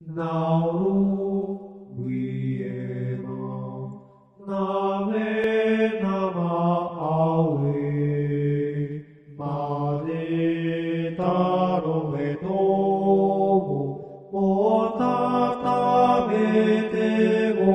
Nauru wiema, nave nama aue, made taro e tomo, mo tatamete go,